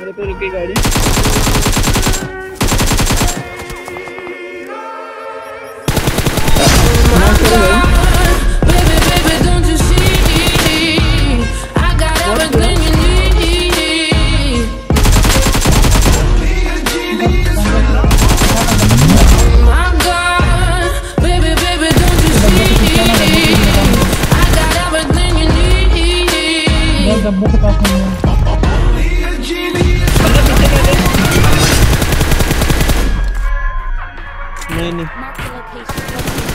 मेरे पे रुकी गाड़ी। Mutter backen. Nene.